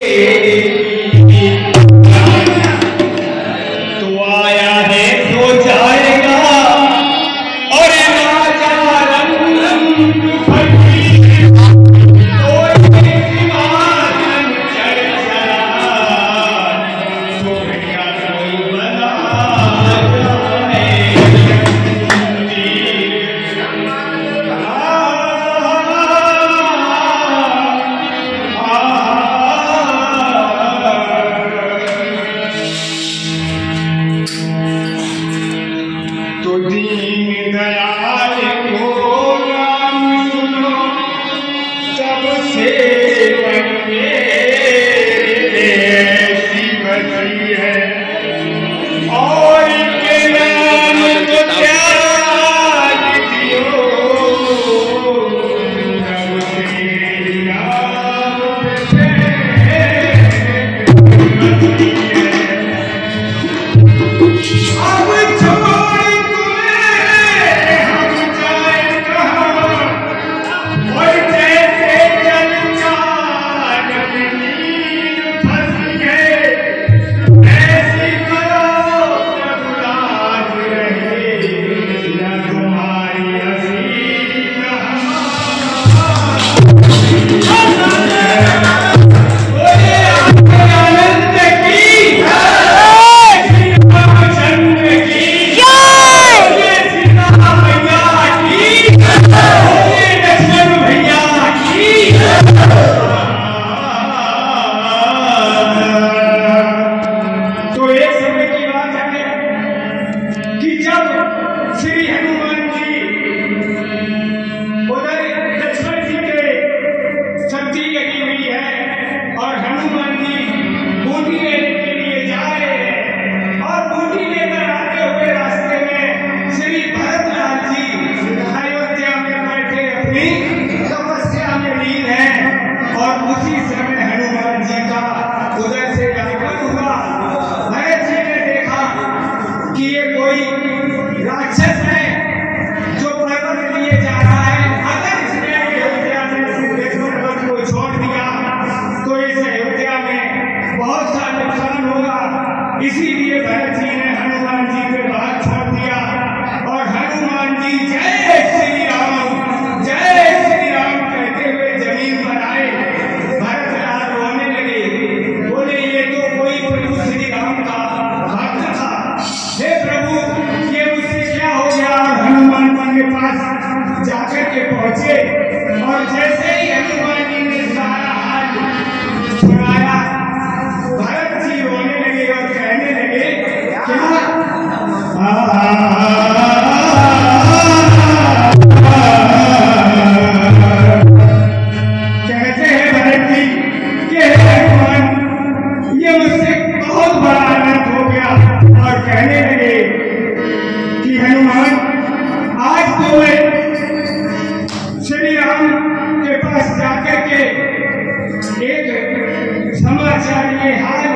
Ele इसलिए भरत जी ने हनुमान जी के बाद साइड में। हाय